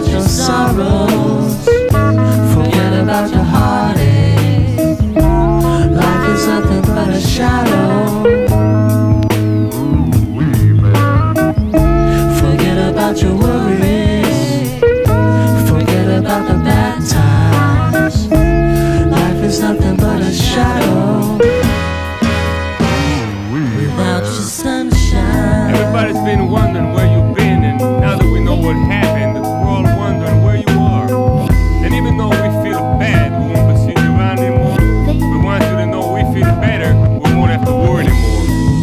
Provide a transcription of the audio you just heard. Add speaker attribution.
Speaker 1: about your sorrows, forget about your heartache. Life is nothing but a shadow. Forget about your worries. Forget about the bad times. Life is nothing but a shadow. Without your sun.